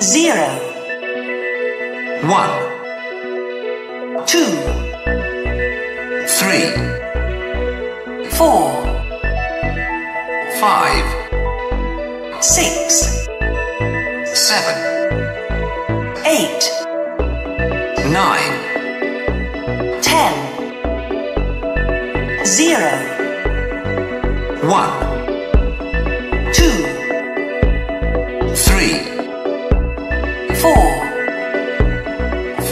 zero, one, two, three, four, five, six, seven, eight, nine, ten, zero, one, two, three,